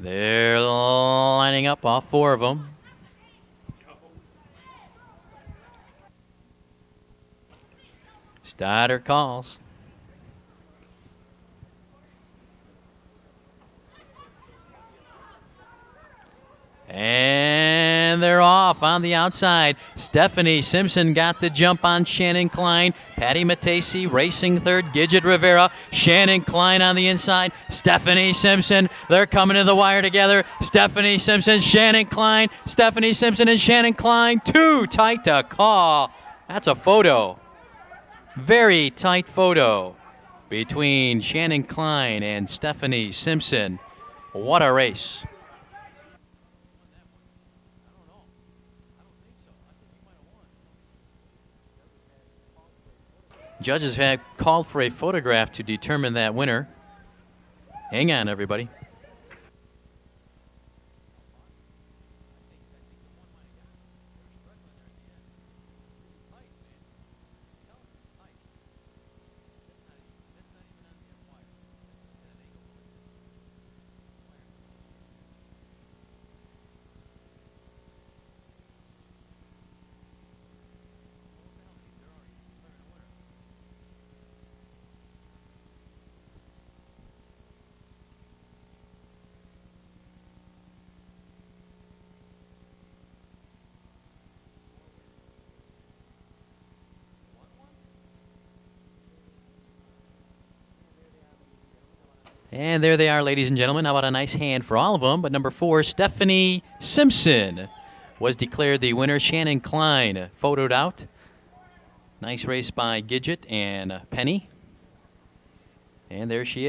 They're lining up all four of them. Starter calls. And they're off on the outside. Stephanie Simpson got the jump on Shannon Klein. Patty Matesi racing third. Gidget Rivera. Shannon Klein on the inside. Stephanie Simpson. They're coming to the wire together. Stephanie Simpson, Shannon Klein. Stephanie Simpson and Shannon Klein. Too tight to call. That's a photo. Very tight photo between Shannon Klein and Stephanie Simpson. What a race. Judges have called for a photograph to determine that winner. Hang on, everybody. And there they are, ladies and gentlemen. How about a nice hand for all of them? But number four, Stephanie Simpson was declared the winner. Shannon Klein photoed out. Nice race by Gidget and Penny. And there she is.